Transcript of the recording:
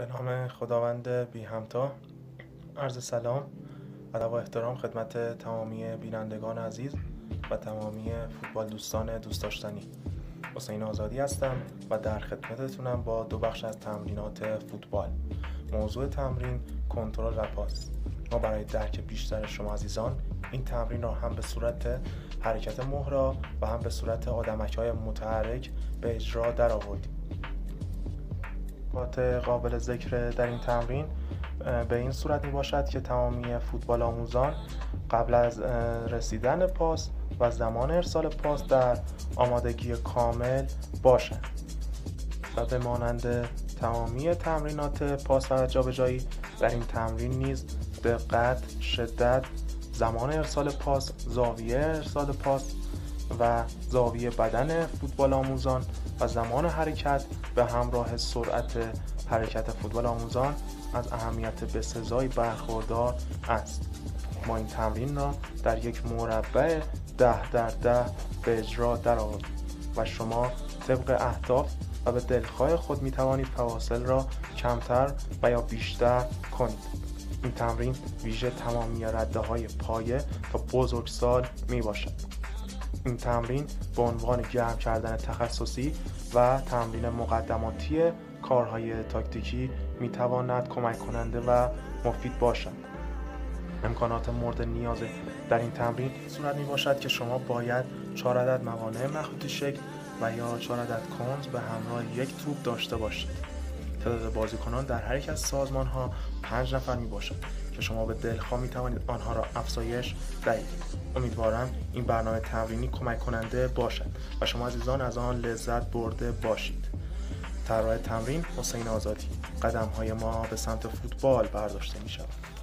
به نام خداوند بی همتا عرض سلام ادب و احترام خدمت تمامی بینندگان عزیز و تمامی فوتبال دوستان دوست داشتنی. حسین آزادی هستم و در خدمتتونم با دو بخش از تمرینات فوتبال. موضوع تمرین کنترل و پاس. ما برای درک بیشتر شما عزیزان این تمرین را هم به صورت حرکت مهرا و هم به صورت آدمک های متحرک به اجرا در آوردیم قابل ذکر در این تمرین به این صورت می باشد که تمامی فوتبال آموزان قبل از رسیدن پاس و زمان ارسال پاس در آمادگی کامل باشند و به مانند تمامی تمرینات پاس و جابجایی در این تمرین نیز دقت، شدت، زمان ارسال پاس، زاویه ارسال پاس و زاویه بدن فوتبال آموزان و زمان حرکت به همراه سرعت حرکت فوتبال آموزان از اهمیت بسزایی برخوردار است. ما این تمرین را در یک مربع ده در ده به اجرا در و شما طبق اهداف و به دلخواه خود می توانید فواصل را کمتر و یا بیشتر کنید. این تمرین ویژه تمامی رده های پایه تا بزرگسال می باشد این تمرین به عنوان گرم کردن تخصصی و تمرین مقدماتی کارهای تاکتیکی می تواند کمک کننده و مفید باشد. امکانات مورد نیاز در این تمرین صورت می باشد که شما باید 4 عدد موانع مخروطی شکل و یا 4 عدد کنز به همراه یک توپ داشته باشید. تعداد بازیکنان در هر یک از سازمان ها 5 نفر می باشد که شما به دلخواه می توانید آنها را افزایش دهید. امیدوارم این برنامه تمرینی کمک کننده باشد و شما عزیزان از آن لذت برده باشید. طراح تمرین حسین آزادی. قدم های ما به سمت فوتبال برداشته می شود